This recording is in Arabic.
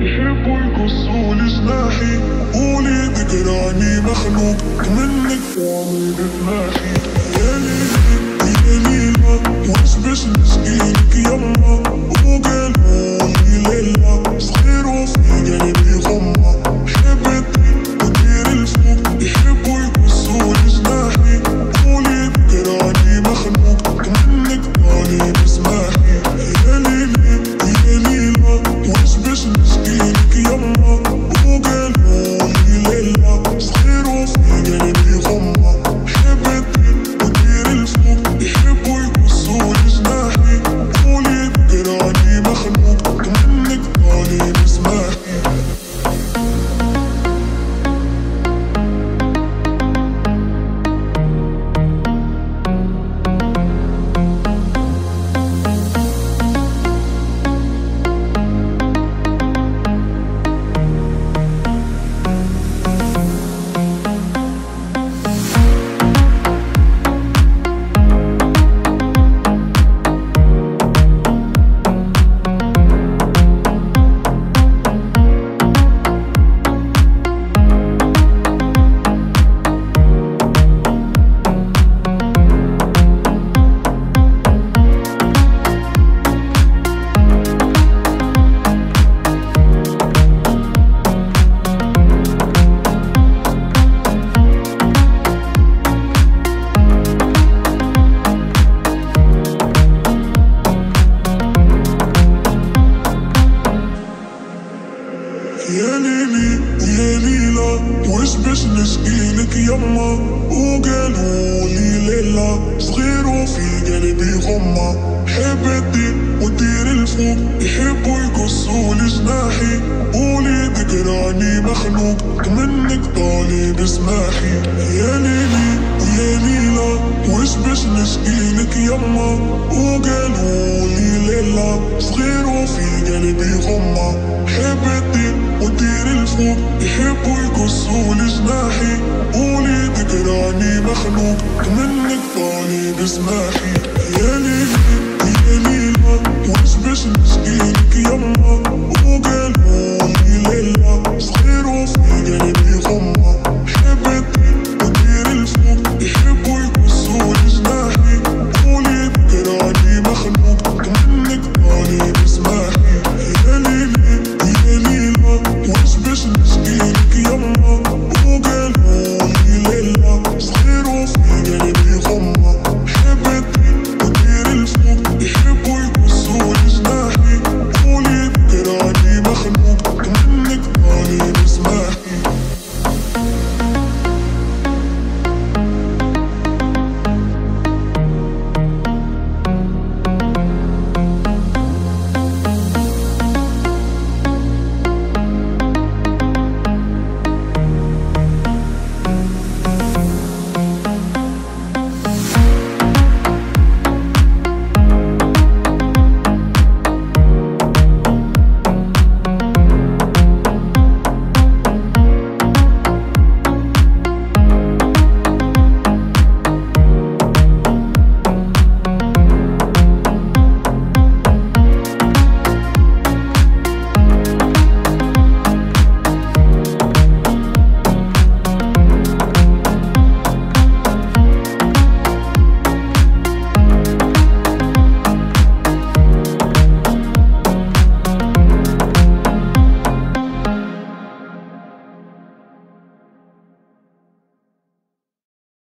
يحبوا يقصوا لي جناحي قولي ذكراني مخلوق منك وعمري بسماحي يا ليلي يا ليلى واش باش نشكيلك يما وقالوا لي ليلى صغير وفي قلبي غمة. حبتي ودير الفوق يحبوا يقصوا لي جناحي قولي ذكراني مخلوق منك طالي بسماحي. يا ليلي يا ليلى واش باش نشكيلك يما؟ وقالوا لي ليلى صغير وفي قلبي غمة. حبتي الفوق يحبوا يقصوا لي جناحي قولي ذكراني مخلوق منك طالي بسماحي. يا ليلي يا ليلى واش باش نشكيلك يما